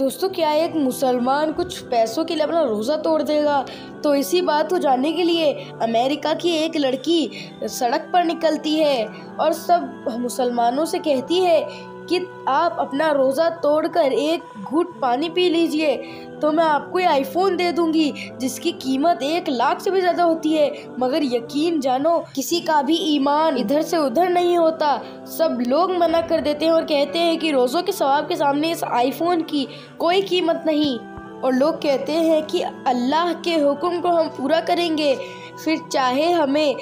दोस्तों, क्या एक मुसलमान कुछ पैसों के लिए अपना रोज़ा तोड़ देगा? तो इसी बात को जानने के लिए अमेरिका की एक लड़की सड़क पर निकलती है और सब मुसलमानों से कहती है कि आप अपना रोज़ा तोड़कर एक घूट पानी पी लीजिए तो मैं आपको ये आईफोन दे दूँगी, जिसकी कीमत एक लाख से भी ज़्यादा होती है। मगर यकीन जानो, किसी का भी ईमान इधर से उधर नहीं होता। सब लोग मना कर देते हैं और कहते हैं कि रोज़ों के सवाब के सामने इस आईफोन की कोई कीमत नहीं। और लोग कहते हैं कि अल्लाह के हुक्म को हम पूरा करेंगे। फिर चाहे हमें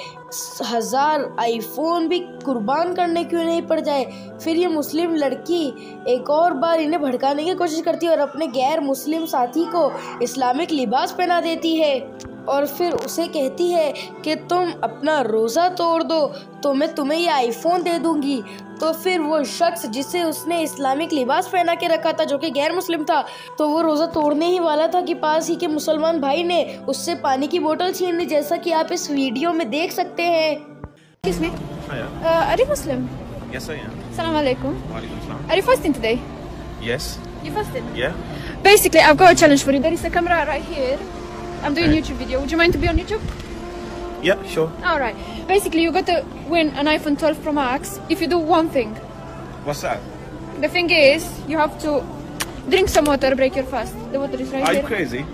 हज़ार आईफोन भी कुर्बान करने क्यों नहीं पड़ जाए, फिर ये मुस्लिम लड़की एक और बार इन्हें भड़काने की कोशिश करती है और अपने गैर मुस्लिम साथी को इस्लामिक लिबास पहना देती है। और फिर उसे कहती है कि तुम अपना रोज़ा तोड़ दो तो मैं तुम्हें ये आईफोन दे दूँगी। तो फिर वो शख्स जिसे उसने इस्लामिक लिबास पहना के रखा था जो कि गैर मुस्लिम था तो वो रोज़ा तोड़ने ही वाला था कि पास ही के मुसलमान भाई ने उससे पानी की बोतल छीन ली जैसा कि आप इस वीडियो में देख सकते हैं। किसने अरे मुस्लिम अस्सलाम वालेकुम basically Yeah, sure. All right. Basically, you got to win an iPhone 12 Pro Max if you do one thing. What's that? The thing is, you have to drink some water, break your fast. The water is right Are you here. crazy?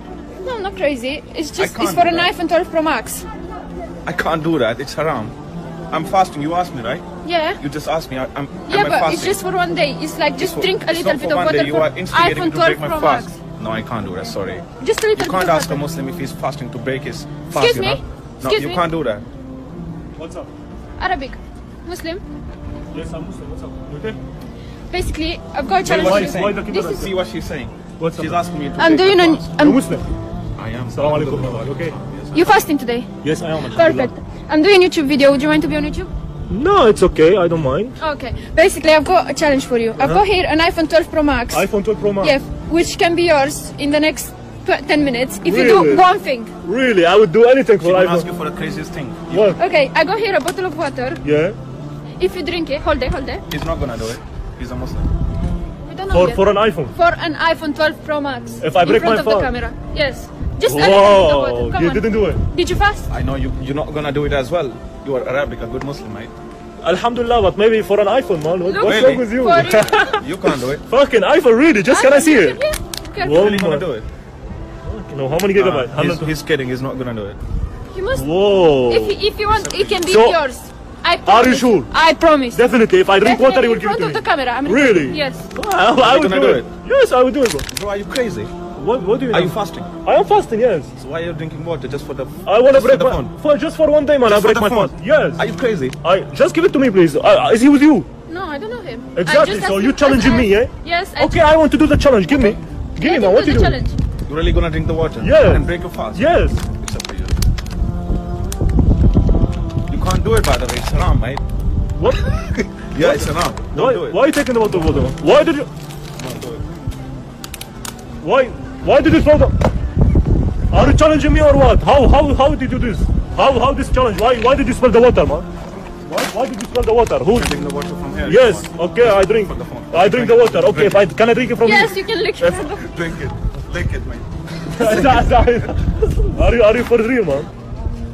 No, I'm not crazy. It's just it's for an that. iPhone 12 Pro Max. I can't do that. It's haram. I'm fasting. You asked me, right? Yeah. You just asked me. I, I'm. Yeah, am I but fasting? it's just for one day. It's like just for- drink a little bit of water day. You are for iPhone to break 12 my Pro fast. Max. No, I can't do that. Sorry. Just a little You can't ask a. Muslim if he's fasting to break his fast. Excuse me? know? No, Excuse you me? can't do that. What's up? Arabic. Muslim. Yes, I'm Muslim. What's up? You okay? Basically, I've got a challenge why- for you. why the This camera? is See what she's saying. What's She's up? asking me to I'm doing my an fast. You're I'm, Muslim. I am. Assalamu alaikum. brother. Okay? you fasting today? Yes, I am. Perfect. I'm doing YouTube video. Would you mind to be on YouTube? No, it's okay. I don't mind. Okay. Basically, I've got a challenge for you. I've uh-huh. got here an iPhone 12 Pro Max. iPhone 12 Pro Max. Yeah, which can be yours in the next tw- 10 minutes if you do one thing. Really, I would do anything for gonna ask iPhone. you for the craziest thing. What? Okay, I got here a bottle of water. Yeah. If you drink it, hold it, hold it. He's not gonna do it. He's a Muslim. We don't know For yet. for an iPhone. For an iPhone 12 Pro Max. If I break in front my of the camera. Yes. Just a little bit of Whoa! water. Come You on. didn't do it. Did you fast? I know you. You're not gonna do it as well. You are Arabic, a good Muslim, right? Alhamdulillah, but maybe for an iPhone, man. What, what's Really? wrong with you? You. You can't do it. Fucking iPhone, really? Just can I see it? Yeah. Okay. Whoa. Really gonna do it? No, how many Nah, gigabytes? he's, 100 he's kidding. He's not gonna do it. You must. Whoa! If you, if you want, it can be So- yours. I Are you sure? I promise. Definitely, if I drink water, you will in give it front of the camera. I'm Really? Yes. I, I would gonna do do it. Yes, I would do it. Bro. Bro, are you crazy? What? What do you Are mean? you fasting? I am fasting. Yes. So why are you drinking water just for the? I want to break for the my phone? for just for one day, man. I Just for break my phone? fast. Yes. Are you crazy? I just give it to me, please. Uh, is he with you? No, I don't know him. Exactly. So you him- challenging I- me, eh? Yes. I Okay, I want to do the challenge. Give me. Give me, man. What do you the do? Challenge. You really gonna drink the water? Yes. And break your fast? Yes. It's up to you. You can't do it by the way. It's haram, mate. What? Yeah, it's haram. Don't why? do it. Why are you taking the bottle of water? man? Why did you? Don't do it. Why? Why did you throw the? Are you challenging me or what? How? How? How did you do this? How? How this challenge? Why? Why did you spill the water, man? Why? Why did you spill the water? Who? Drink the water from here. Yes. Okay, I drink. The. I drink the water. Okay, if I, can I drink it from Yes, you? you can lick from the. Drink it. Lick it, mate. are you? Are you for real, man?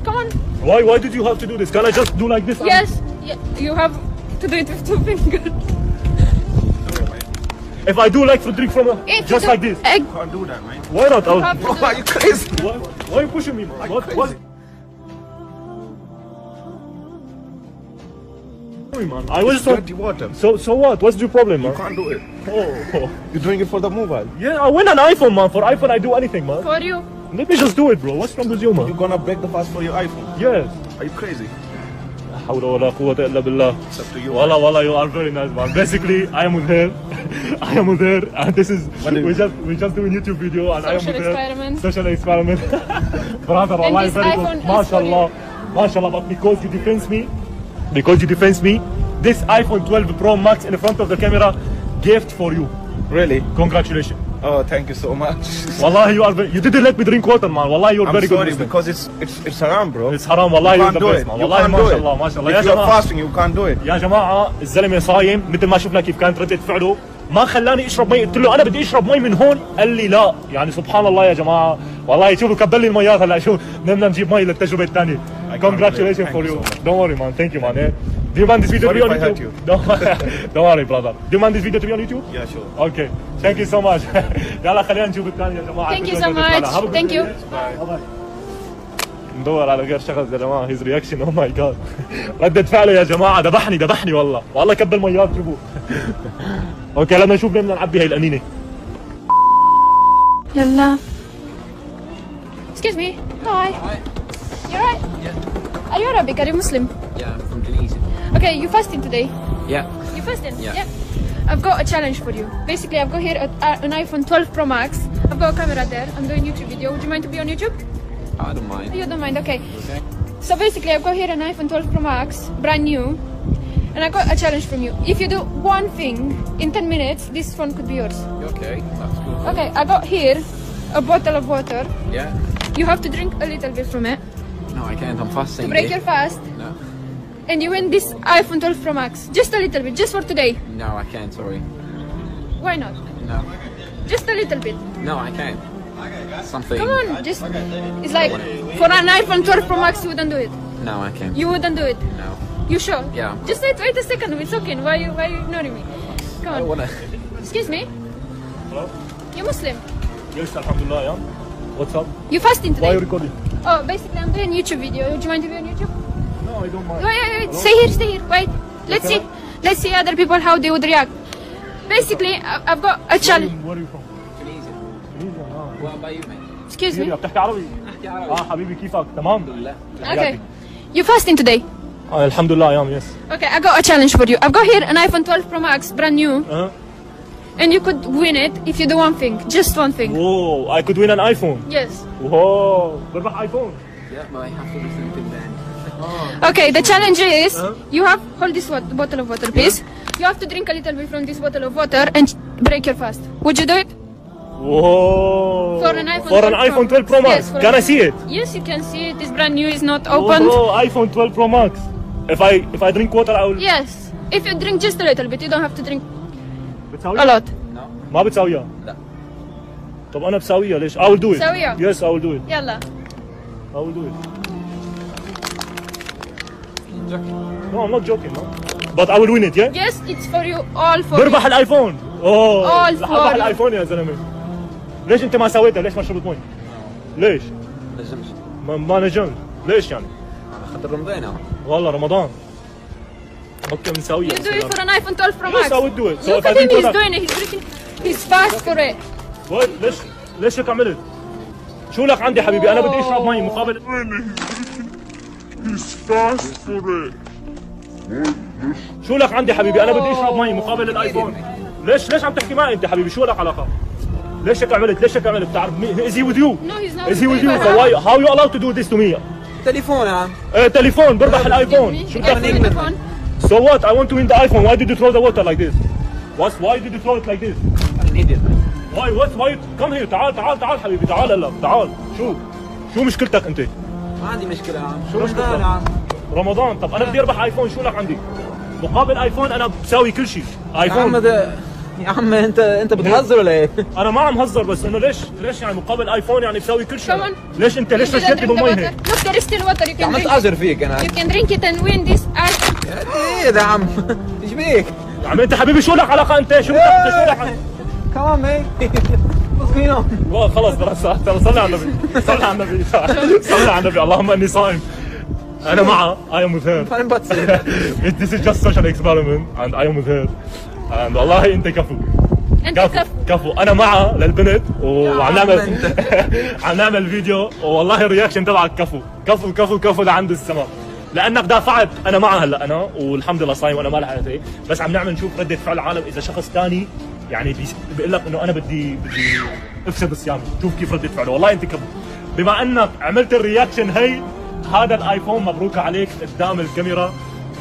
Come on. Why? Why did you have to do this? Can I just do like this? and- Yes. Yeah, you have to do it with two fingers. Do it, mate. If I do like to drink from a, If just like this, Egg. You can't do that, mate. why not? I'll, have- Bro, are you crazy? why, why are you pushing me, man? Are you What? What? crazy? Sorry, man. I was It's so, dirty water. so. So what? What's the problem, You man? can't do it. Oh, You're doing it for the mobile. yeah. I win an iPhone, man. For iPhone, I do anything, man. For you. Let me just do it, bro. What's wrong with you, You're man? gonna break the fast for your iPhone. Yes. Are you crazy? حول ولا قوة إلا بالله. It's up to you. Wallah, wallah, you are very nice, man. Basically, I am with her. I am with her, and this is What do you- we just we just doing YouTube video, and I am Social with her. experiment. Social experiment. Brother, Allah this is very iPhone good. is for MashaAllah, MashaAllah. But because you defense me, because you defense me, this iPhone 12 Pro Max in front of the camera, gift for you. Really? Congratulations. Oh, thank you so much. Wallahi, you are very, you didn't let me drink water, man. Wallahi, you're I'm very sorry good. Muslim. because it's it's it's haram, bro. It's haram. Wallahi, you you're can't the do best, it. man. You Wallahi, can't do MashaAllah, it. MashaAllah. يا If you're جماعة fasting, you can't do it. يا جماعة الزلمة صايم مثل ما شفنا كيف كانت ردة فعله ما خلاني اشرب مي قلت له أنا بدي اشرب مي من هون قال لي لا يعني سبحان الله يا جماعة والله شوفوا كبل لي الميات هلا شوف بدنا نجيب مي للتجربه الثانية congratulations for you you don't worry man thank you man eh? do you want this video Sorry to be on YouTube don't, don't worry brother do you want this video to be on YouTube Yeah, sure. Okay, thank you so much. يلا خلينا نشوف الثاني يا جماعة Thank you so much. Thank you. ندور على غير شخص يا جماعة هيز رياكشن أو ماي جاد ردة فعله يا جماعة ذبحني ذبحني والله والله كب الميات شوفوا أوكي بدنا نشوف بدنا نعبي هي القنينه Yalla. Excuse me. Hi. You alright? Yeah. Are you Arabic? Are you Muslim? Yeah, I'm from Tunisia. Okay, you fasting today? Yeah. You fasting? Yeah. I've got a challenge for you. Basically, I've got here a, a- an iPhone 12 Pro Max. I've got a camera there. I'm doing YouTube video. Would you mind to be on YouTube? I don't mind. You don't mind? Okay. Okay. So basically, I've got here an iPhone 12 Pro Max, brand new, and I got a challenge from you. If you do one thing in 10 minutes, this phone could be yours. Okay, that's cool. Okay, I got here a bottle of water. Yeah. You have to drink a little bit from it No, I can't. I'm fasting. to break eh? your fast, No. and you win this iPhone 12 Pro Max. Just a little bit, just for today. No, I can't. Sorry. Why not? No. Just a little bit. No, I can't. Something. Come on, just. It's like for an iPhone 12 Pro Max, you wouldn't do it. No, I can't. You wouldn't do it. No. You sure? Yeah. Just wait, wait a second. It's okay. Why you, why you ignoring me? Come I on. wanna. Excuse me. Hello? You Muslim? Yes, alhamdulillah, yeah. What's up? You fasting Why today? are you recording? Oh, basically, I'm doing YouTube video. Would you mind to be on YouTube? No, I don't mind. Wait, wait, wait. Stay here, stay here. Wait. Let's see. Let's see other people how they would react. Basically, I- I've got a challenge. Where are you from? Tunisia. Tunisia اه What about you, mate? Excuse me. سوريا بتحكي عربي؟ أحكي عربي. اه حبيبي كيفك؟ تمام؟ لله. Okay. You fasting today? اه الحمد لله ايام يس Okay, I got a challenge for you. I've got here an iPhone 12 Pro Max, brand new, اه and you could win it if you do one thing, just one thing. Whoa, I could win an iPhone. Yes. Whoa, what about iPhone? Yeah, I have to do something then. Oh. Okay, the challenge is huh? you have hold this water, bottle of water, please. Yeah. You have to drink a little bit from this bottle of water and break your fast. Would you do it? Whoa! For an iPhone, for 12, an iPhone 12 Pro Max. Yes, can I see it? Yes, you can see it. It's brand new. It's not opened. Oh, iPhone 12 Pro Max. If I if I drink water, I will. Yes. If you drink just a little bit, you don't have to drink بتساويها؟ a lot. No. ما بتساويها لا. طب أنا بساويها ليش؟ I will do it بساويها. Yes I will do it Yalla. I will do it. No I'm not joking no But I will win it yeah? Yes, it's for you. All for بربح you. الآيفون اوه All for you. الآيفون يا زلمة ليش أنت ما سويتها؟ ليش ما شربت مي؟ ليش؟ نجمش. ما, ما نجمت ليش يعني؟ خاطر رمضان. والله رمضان أوكي بنساويها You do it for an iPhone 12 Pro Max. Yes, I would do it. So Look at him. He's doing it. He's drinking. He's fast for it. وين ليش ليش هيك عملت؟ شو لك عندي حبيبي أنا بدي أشرب مي مقابل شو لك عندي حبيبي أنا بدي أشرب مي مقابل الآيفون ليش ليش عم تحكي معي أنت حبيبي شو لك علاقة؟ ليش هيك عملت؟ ليش هيك عملت؟ بتعرف is he with you? No, he's not. Is he with you? So why how you allowed to do this to me? تليفون يا عم. آه تليفون بربح الآيفون شو بدك. So what? I want to win the iPhone. Why did you throw the water like this? What? Why did you throw it like this? I'm an idiot. mate. Why? What? Why? Come here. تعال تعال تعال حبيبي تعال هلا تعال. شو؟ شو مشكلتك أنت؟ ما عندي مشكلة يا عم. شو مشكلتك؟ رمضان يا عم. رمضان طب أنا بدي أربح ايفون شو لك عندي؟ مقابل ايفون أنا بساوي كل شيء. يا عم ده يا عم انت أنت بتهزر ولا إيه؟ أنا ما عم هزر بس إنه ليش ليش يعني مقابل ايفون يعني بساوي كل شيء. ليش انت ليش رشيتني بالمي. هيك؟ Look, there is still water. You عم فيك أنا. You can drink it and win this iPhone. إيه ده يا عم؟ إيش بيك؟ يا عم أنت حبيبي شو لك علاقة أنت؟ شو أنت؟ شو لك كمان مي? والله خلص خلاص تعال صلي على النبي. صلي على النبي. صلي على النبي. اللهم إني صائم. أنا معها I am with her. فاهم بتصير This is just such an experiment and I am with her. And والله أنت كفو. أنت كفو. كف. كفو. أنا معها للبنت وعم عم نعمل. عم نعمل فيديو والله الرياكشن تبعك كفو. كفو كفو كفو لعند السما لأنك دافعت. أنا معها هلأ أنا والحمد لله صايم وأنا ما لحقت هيك. بس عم نعمل نشوف ردة فعل العالم إذا شخص ثاني يعني بيقول لك إنه أنا بدي بدي أفسد صيامي شوف كيف ردة فعله. والله أنت كفو بما أنك عملت الرياكشن هي هذا الآيفون مبروك عليك قدام الكاميرا.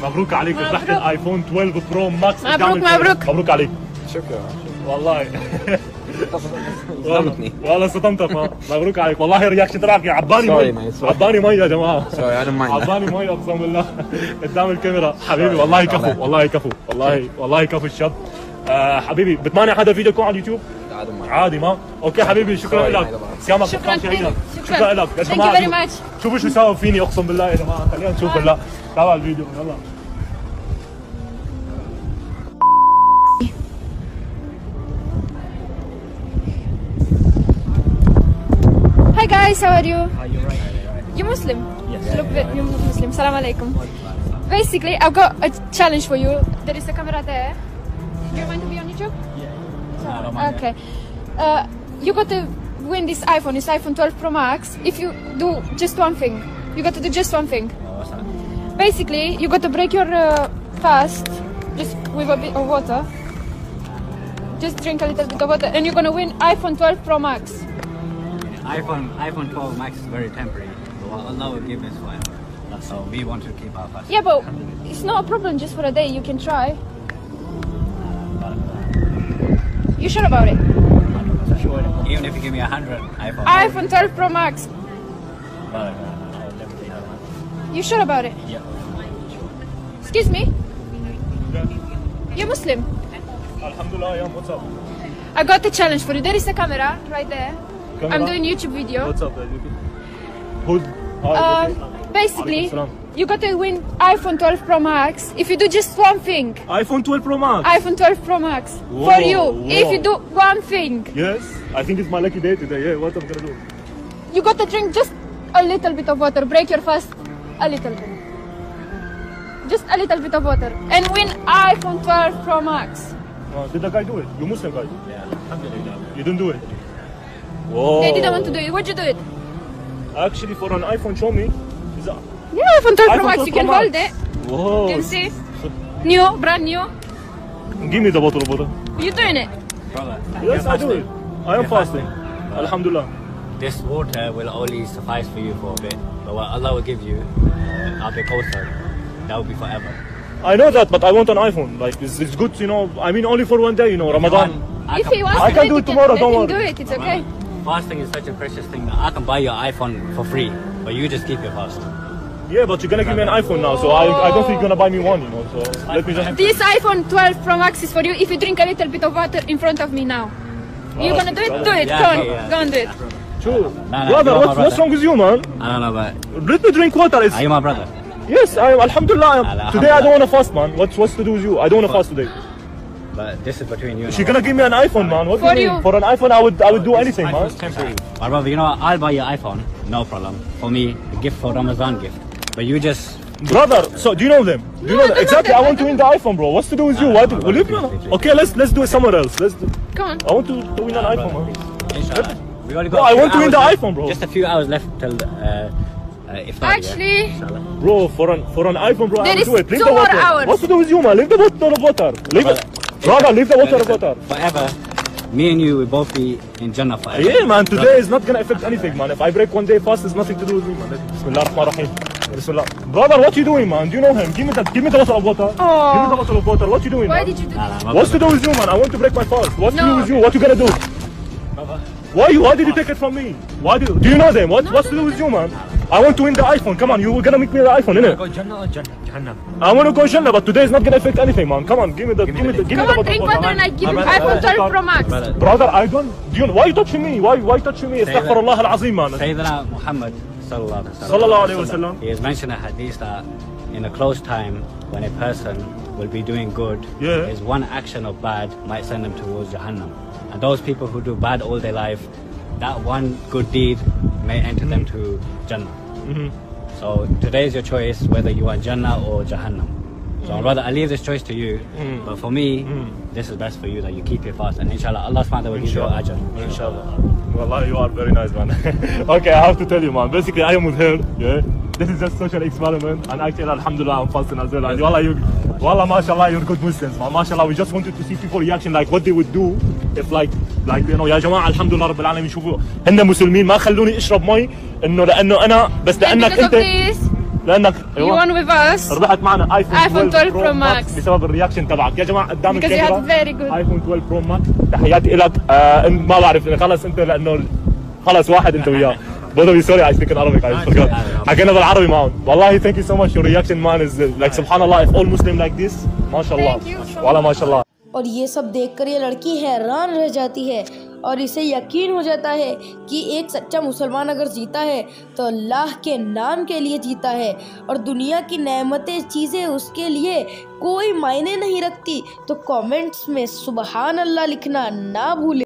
مبروك عليك. ربحت الآيفون 12 برو ماكس مبروك، الكاميرا. مبروك. مبروك عليك. شكرا. والله. صدمتني والله صدمتك مبروك عليك. والله الرياكشن تبعك عباني مي. عباني مي يا جماعة. Don't mind. that. عباني مي أقسم بالله. قدام الكاميرا. حبيبي والله كفو والله كفو والله والله كفو الشاب آه حبيبي بتمانع هذا الفيديو يكون على اليوتيوب؟ عادي ما. عادي ما. أوكي حبيبي شكرا لك. سيامك شكراً كثير. شكراً. شكرا لك. يا جماعة. شوفوا شو ساووا فيني أقسم بالله يا جماعة. خلينا نشوف بالله تابع الفيديو يلا. Guys, how are you? You Muslim? Yes. You look ve- you Muslim. Salam alaikum. Basically, I've got a challenge for you. There is a camera there. Do you mind to be on YouTube? Yeah. Okay. Uh, you got to win this iPhone. It's iPhone 12 Pro Max. If you do just one thing, you got to do just one thing. Basically, you got to break your uh, fast just with a bit of water. Just drink a little bit of water, and you're gonna win iPhone 12 Pro Max. iPhone iPhone 12 Max is very temporary. So Allah will give us one. So we want to keep our fast. Yeah, but it's not a problem just for a day. You can try. You sure about it? Even if you give me a hundred iPhone. iPhone 12 Pro Max. Uh, you sure about it? Yeah. Excuse me? You're Muslim. Alhamdulillah, yeah, what's up? I got a challenge for you. There is a camera right there. I'm doing YouTube video. What's up, baby? Who's Um, basically, you got to win iPhone 12 Pro Max if you do just one thing. iPhone 12 Pro Max. iPhone 12 Pro Max Whoa, for you. If you do one thing, Yes, I think it's my lucky day today. Yeah, what I'm gonna do? you got to drink just a little bit of water. Break your fast a little bit. Just a little bit of water and win iPhone 12 Pro Max. Uh, did the guy do it? You Muslim guy? Yeah. You didn't do it. Whoa. They didn't want to do it. What'd you do it? Actually, for an iPhone, show me. Is that? Yeah, iPhone 12 Pro iPhone Max. 12 You can Pro hold it. Whoa. You can see. New, brand new. Give me the bottle of water. You doing it? Brother, Yes, you're I do it. I am You're fasting. Alhamdulillah. This water will only suffice for you for a bit. But what Allah will give you, I'll be closer. That will be forever. I know that, but I want an iPhone. Like, it's, it's good, you know. I mean, only for one day, you know, Ramadan. I if can- he wants I can do do it, it tomorrow, don't worry. do it. It's okay. Fasting is such a precious thing that I can buy your iPhone for free, but you just keep your fast. Yeah, but you're gonna give me an iPhone now, so I, I don't think you're gonna buy me one, you know. So let me just. This iPhone 12 Pro Max is for you if you drink a little bit of water in front of me now. Ah, you gonna do it? Do it. Yeah, Go on. yeah, Go on, do it. Sure. no, brother, you're what's, my what's wrong with you, man? I don't know, but Let me drink water. It's, are you my brother? yes, I am. Alhamdulillah. I am. Alhamdulillah. Today I don't want to fast, man. What's what's to do with you? I don't want to fast today. But this is between you and She's gonna give me an iPhone, man. What do For you mean? For an iPhone, I would I would do anything, man. iPhone's temporary. My brother, you know what? I'll buy your iPhone. No problem. For me, a gift for Ramadan gift. But you just Brother, so do you know them? Do you No, know them? don't know Exactly. them. I want to win the iPhone, bro. What's to do with you? Why do, will you? please, please, please. Okay, let's let's do it somewhere else. Let's. Do, Come on. I want to, to win an iPhone, man. Inshallah. We only got Bro, a I want to win the left- iPhone, bro. Just a few hours left till uh, uh, iftar. Actually, Yeah? Bro, for an for an iPhone, bro, There I will is do it. Leave two the more water. hours. What's to do with you, man? Leave the bottle of water. Leave it. Brother, Brother, leave the water of water. Forever, me and you will both be in Jannah forever. Yeah, man. Today is not gonna affect anything, man. If I break one day fast, it's nothing to do with me, man. Bismillah ar-Rahman ar-Rahim. Bismillah. Brother, what you doing, man? Do you know him? Give me the give me the bottle of water. Aw. Give me the oh. bottle of water. What you doing, why man? did you do Nah, nah, my What's to do with you, man? I want to break my fast. What's to do with you? What you gonna do? Why you? Why did you take it from me? Why do? Do you know them? What? What's to do with you, man? I want to win the iPhone. Come on, you were gonna make me the iPhone, innit? Go Jannah or Jannah? Jahannam. I want to go Jannah, but today is not gonna affect anything, man. Come on, give me the, give me the, give me the. Come the on, bottle drink of water water. and I give you My iPhone brother- 12 Pro Max. Brother, Brother, I don't. Do you know, why you touching me? Why why you touching me? that. Astaghfirullah al-Azim, man. Sayyidina Muhammad sallallahu alaihi wasallam. Sallallahu alayhi wa sallam. He has mentioned a hadith that in a close time, when a person will be doing good, Yeah. his one action of bad might send them towards Jahannam. And those people who do bad all their life, that one good deed may enter them to Jannah. Mm-hmm. So today is your choice whether you want Jannah or Jahannam. So rather I leave this choice to you, Mm. but for me, this is best for you that you keep your fast, and inshallah, Allah subhanahu will give you ajr. Inshallah. Wallah, you are very nice, man. okay, I have to tell you, man. Basically, I am with her. Yeah. This is just social experiment, and actually, alhamdulillah, I'm fasting as well. And wallah, you, wallah, mashallah, you're good Muslims, man. Mashallah, we just wanted to see people reaction, like what they would do if, like, you know, يا جماعة الحمد لله رب العالمين شوفوا هن مسلمين ما خلوني أشرب مي إنه لأنه أنا بس لأنك أنت لأنك us. ربحت معنا ايفون iPhone 12 Pro Max. بسبب الرياكشن تبعك يا جماعة قدام الكاميرا. ايفون 12 برو ماكس تحياتي لك آه ما بعرف خلص أنت لأنه خلص واحد أنت وياه of you, sorry, I speak in Arabic, I forgot. حكينا بالعربي معهم. والله thank you so much. Your reaction, man, is like, subhanallah, if all Muslim like this, ما شاء الله. والله ما شاء الله. और ये सब देखकर ये लड़की हैरान रह जाती है और इसे यकीन हो जाता है कि एक सच्चा मुसलमान अगर जीता है तो अल्लाह के नाम के लिए जीता है। और दुनिया की नमतें चीज़ें उसके लिए कोई मायने नहीं रखती। तो कमेंट्स में सुबहान अल्लाह लिखना ना भूले।